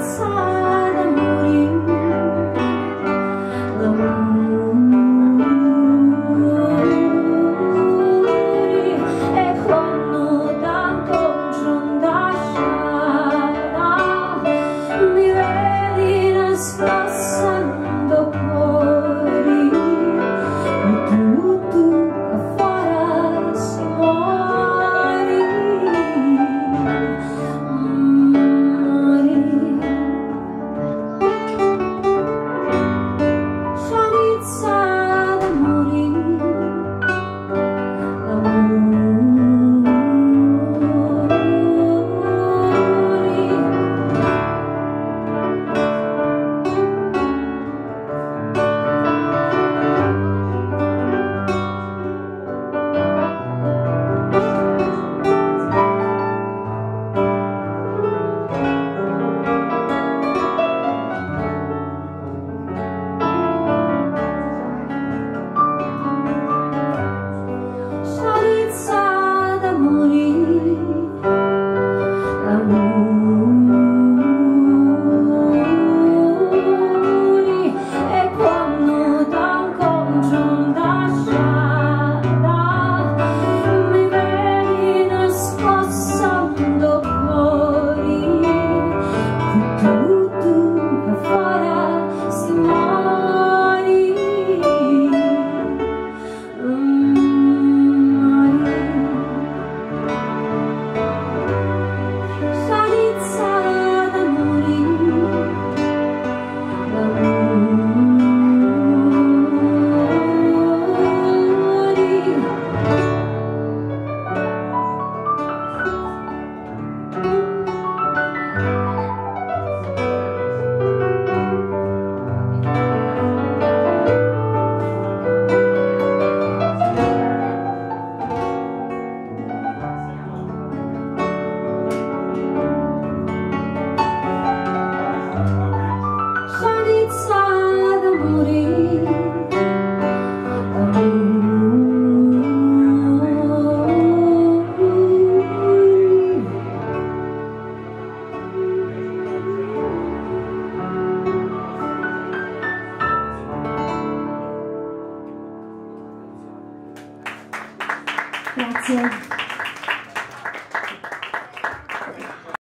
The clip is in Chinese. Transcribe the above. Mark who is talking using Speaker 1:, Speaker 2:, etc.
Speaker 1: so 牙签